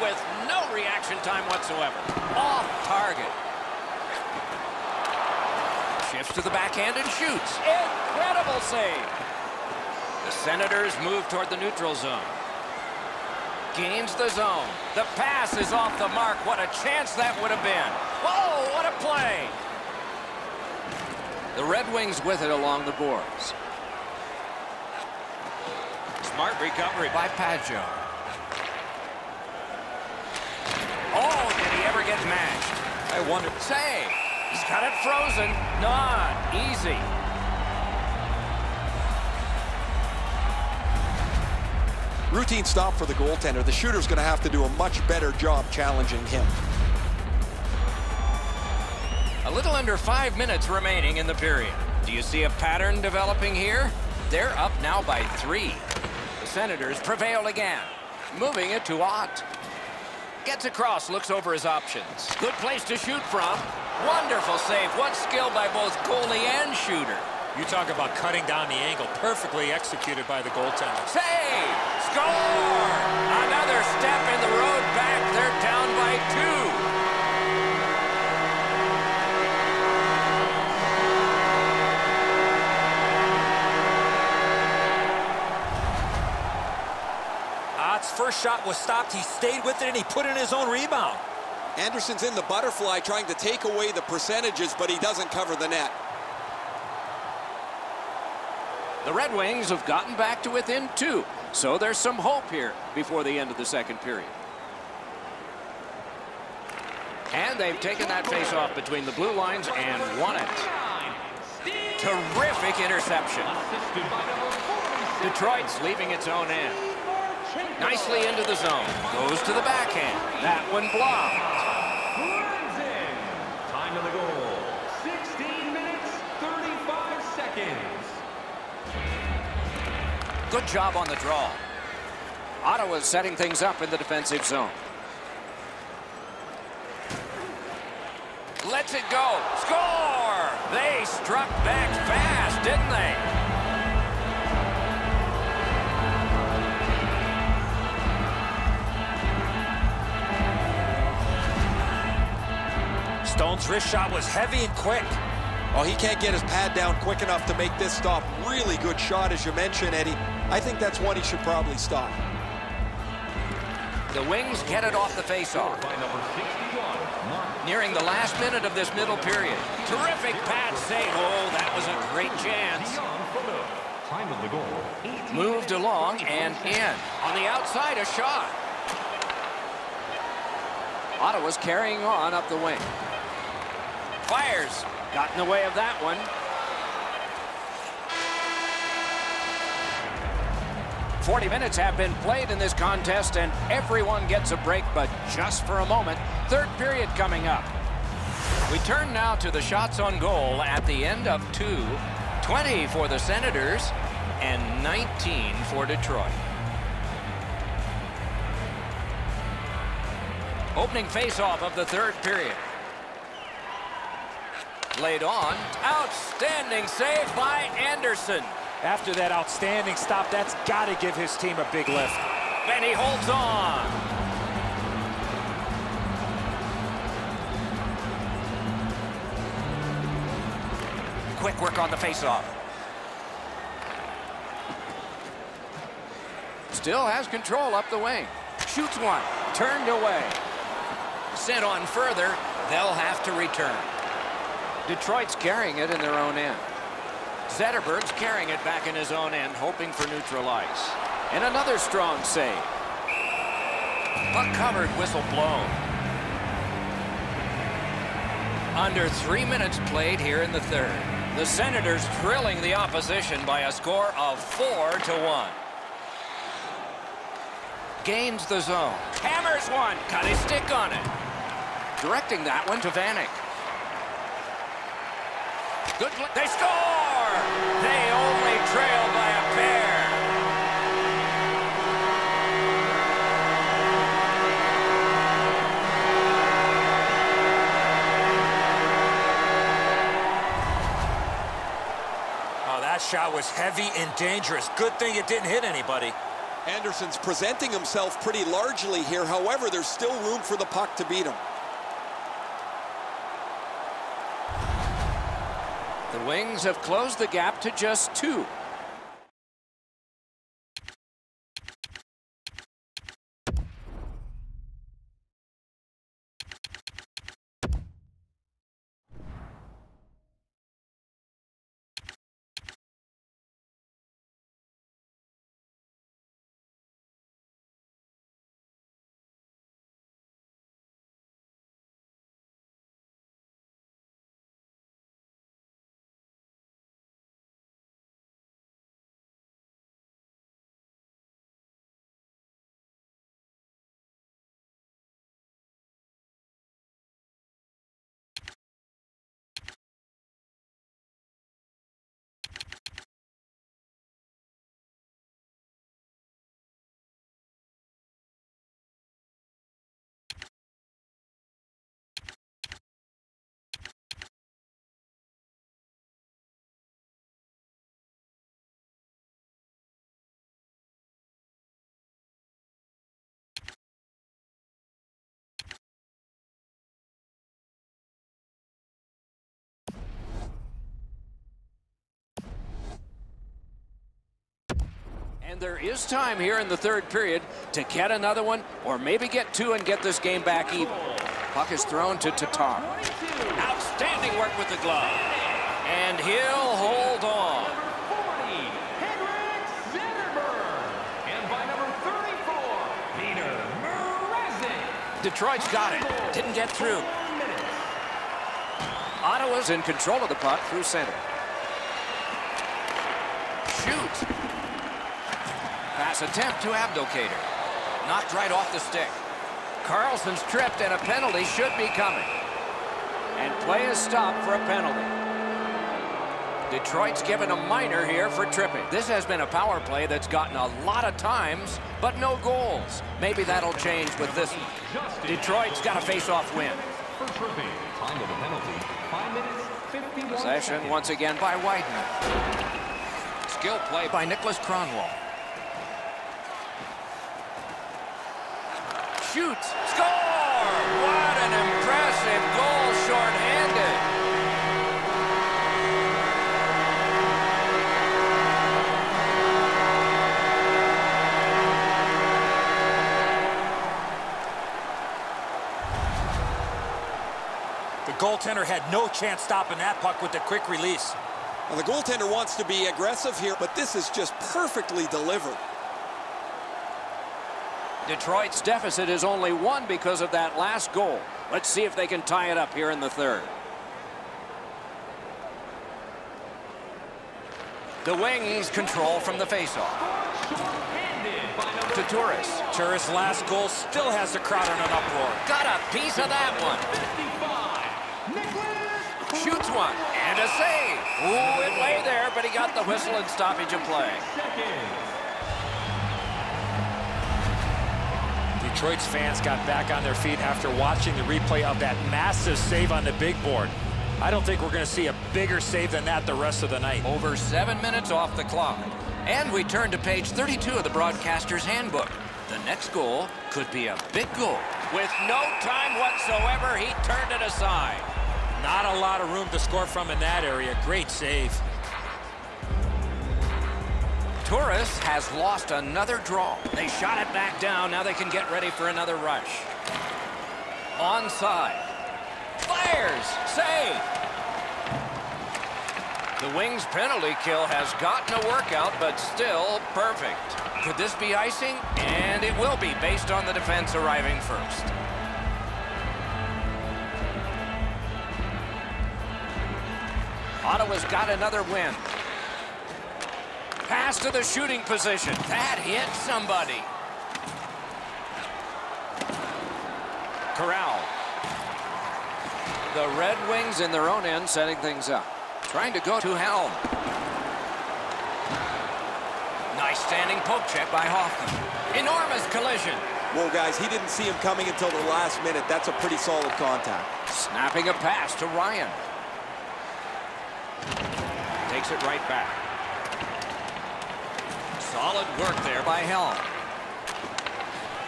with no reaction time whatsoever. Off target. Shifts to the backhand and shoots. Incredible save. The Senators move toward the neutral zone. Gains the zone. The pass is off the mark. What a chance that would have been. Whoa, what a play. The Red Wings with it along the boards. Smart recovery by Pageau. Oh, did he ever get mashed? I wonder. Say, He's got it frozen. Not easy. Routine stop for the goaltender. The shooter's going to have to do a much better job challenging him. A little under five minutes remaining in the period. Do you see a pattern developing here? They're up now by three. The Senators prevail again. Moving it to Ott. Gets across, looks over his options. Good place to shoot from. Wonderful save. What skill by both goalie and shooter. You talk about cutting down the angle. Perfectly executed by the goaltender. Save! Score! Another step in the road back. They're down by two. Ott's first shot was stopped. He stayed with it, and he put in his own rebound. Anderson's in the butterfly trying to take away the percentages, but he doesn't cover the net. The Red Wings have gotten back to within two, so there's some hope here before the end of the second period. And they've taken that face-off between the blue lines and won it. Terrific interception. Detroit's leaving its own end. Nicely into the zone. Goes to the backhand. That one blocked. Time of the goal, 16 minutes, 35 seconds. Good job on the draw. Ottawa's setting things up in the defensive zone. Lets it go. Score! They struck back fast, didn't they? Stone's wrist shot was heavy and quick. Oh, he can't get his pad down quick enough to make this stop. Really good shot, as you mentioned, Eddie. I think that's one he should probably stop. The Wings get it off the faceoff. By number 61, Nearing the last minute of this middle period. Terrific pad save. Oh, that was a great chance. Dion Phaneuf. Time of the goal, Moved along and in. On the outside, a shot. Ottawa's carrying on up the wing. Fires. Got in the way of that one. Forty minutes have been played in this contest, and everyone gets a break, but just for a moment. Third period coming up. We turn now to the shots on goal at the end of two. 20 for the Senators and 19 for Detroit. Opening faceoff of the third period. Laid on. Outstanding save by Anderson. After that outstanding stop, that's got to give his team a big lift. And he holds on. Quick work on the faceoff. Still has control up the wing. Shoots one. Turned away. Sent on further. They'll have to return. Detroit's carrying it in their own end. Zetterberg's carrying it back in his own end, hoping for neutral ice. And another strong save. Puck covered, whistle blown. Under three minutes played here in the third. The Senators drilling the opposition by a score of four to one. Gains the zone. Hammers one. Got his stick on it. Directing that one to Vanek. Good. They score! They only trail by a pair. Oh, that shot was heavy and dangerous. Good thing it didn't hit anybody. Anderson's presenting himself pretty largely here. However, there's still room for the puck to beat him. The Wings have closed the gap to just two. And there is time here in the third period to get another one or maybe get two and get this game back even. Puck is thrown to Tatar. Outstanding work with the glove. And he'll hold on. 40, And by number 34, Peter Detroit's got it. Didn't get through. Ottawa's in control of the puck through center. Shoot. Pass attempt to Abdelkader. Knocked right off the stick. Karlsson's tripped and a penalty should be coming. And play is stopped for a penalty. Detroit's given a minor here for tripping. This has been a power play that's gotten a lot of times, but no goals. Maybe that'll change with this one. Detroit's got a face-off win. For tripping. Time of the penalty, 5 minutes, 51 Possession once again by Wyden. Skill play by Niklas Kronwall. Shoots. Score! What an impressive goal shorthanded. The goaltender had no chance stopping that puck with the quick release. Now, the goaltender wants to be aggressive here, but this is just perfectly delivered. Detroit's deficit is only one because of that last goal. Let's see if they can tie it up here in the third. The Wings control from the faceoff. To Torres. Turris' last goal still has the crowd in an uproar. Got a piece of that one. 55, Shoots one. And a save. Ooh, it lay there, but he got the whistle and stoppage of play. Detroit's fans got back on their feet after watching the replay of that massive save on the big board. I don't think we're going to see a bigger save than that the rest of the night. Over seven minutes off the clock. And we turn to page 32 of the broadcaster's handbook. The next goal could be a big goal. With no time whatsoever, he turned it aside. Not a lot of room to score from in that area. Great save. Turris has lost another draw. They shot it back down. Now they can get ready for another rush. Onside. Fires. Save. The Wings penalty kill has gotten a workout, but still perfect. Could this be icing? And it will be based on the defense arriving first. Ottawa's got another win. Pass to the shooting position. That hit somebody. Corral. The Red Wings in their own end setting things up. Trying to go to Helm. Nice standing poke check by Hoffman. Enormous collision. Whoa, guys, he didn't see him coming until the last minute. That's a pretty solid contact. Snapping a pass to Ryan. Takes it right back. Solid work there by Helm.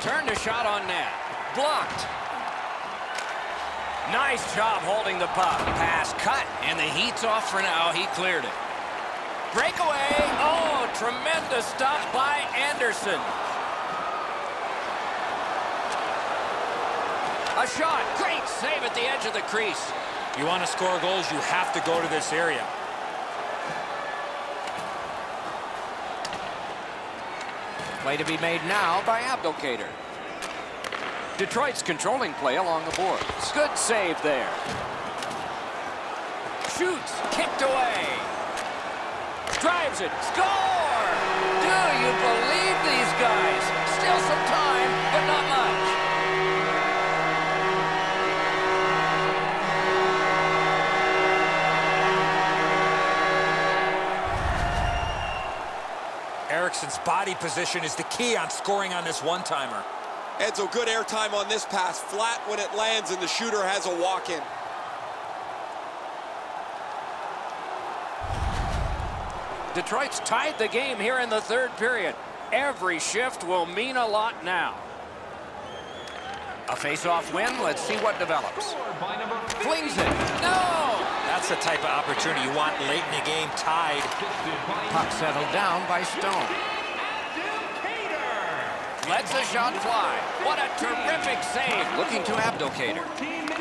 Turned a shot on net. Blocked. Nice job holding the puck. Pass cut, and the heat's off for now. He cleared it. Breakaway. Oh, tremendous stop by Anderson. A shot. Great save at the edge of the crease. You want to score goals, you have to go to this area. Play to be made now by Abdelkader. Detroit's controlling play along the boards. Good save there. Shoots. Kicked away. Drives it. Score! Do you believe these guys? Still some time, but not Eriksson's body position is the key on scoring on this one-timer. Edzo, good airtime on this pass. Flat when it lands and the shooter has a walk-in. Detroit's tied the game here in the third period. Every shift will mean a lot now. A face-off win. Let's see what develops. By number 50. Flings it. No! That's the type of opportunity you want late in the game tied. Puck settled down by Stone. Lets the shot fly. What a terrific save. Looking to Abdelkader. 14 minutes,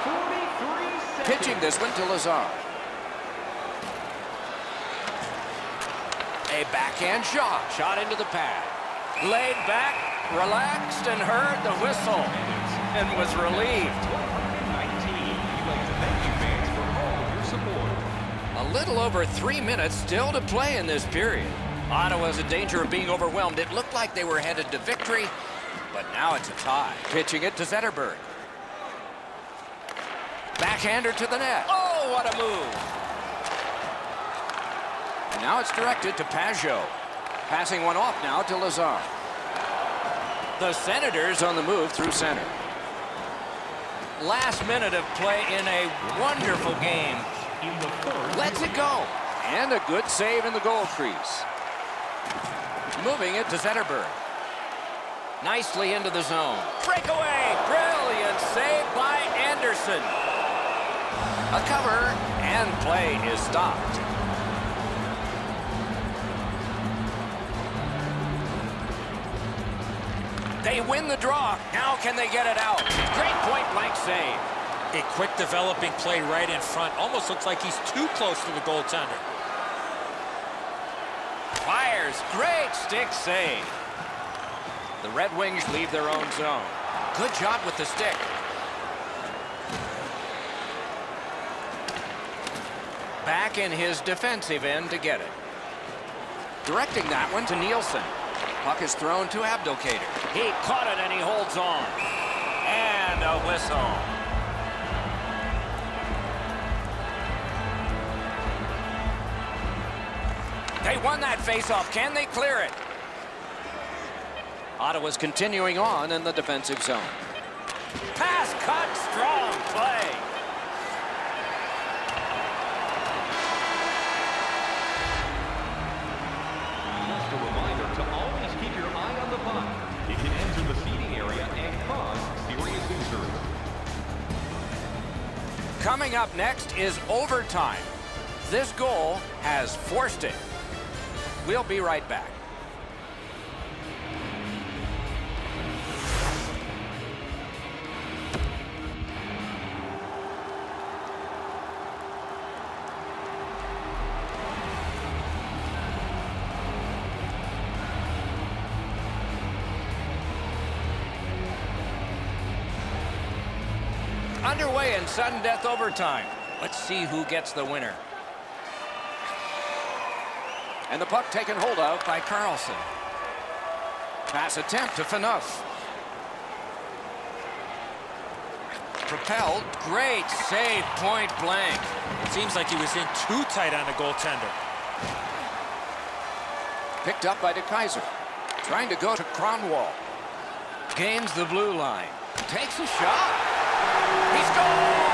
43 seconds. Pitching this one to Lazar. A backhand shot. Shot into the pad. Laid back, relaxed, and heard the whistle. And was relieved. 119. We'd like to thank you fans for all of your support. A little over three minutes still to play in this period. Ottawa's in danger of being overwhelmed. It looked like they were headed to victory, but now it's a tie. Pitching it to Zetterberg. Backhander to the net. Oh, what a move. And now it's directed to Pageau. Passing one off now to Lazar. The Senators on the move through center. Last minute of play in a wonderful game. In the third, Lets it go. And a good save in the goal crease. Moving it to Zetterberg. Nicely into the zone. Breakaway. Brilliant save by Anderson. A cover and play is stopped. They win the draw. Now can they get it out? Great point blank save. A quick developing play right in front. Almost looks like he's too close to the goaltender. Fires. Great stick save. The Red Wings leave their own zone. Good job with the stick. Back in his defensive end to get it. Directing that one to Nielsen. Puck is thrown to Abdelkader. He caught it and he holds on. And a whistle. They won that faceoff. Can they clear it? Ottawa's continuing on in the defensive zone. Pass cut, strong play. Just a reminder to always keep your eye on the puck. It can enter the seating area and cause serious injury. Coming up next is overtime. This goal has forced it. We'll be right back. Underway in sudden death overtime. Let's see who gets the winner. And the puck taken hold of by Karlsson. Pass attempt to Phaneuf. Propelled. Great save point blank. It seems like he was in too tight on the goaltender. Picked up by DeKeyser. Trying to go to Kronwall. Gains the blue line. Takes a shot. He scores!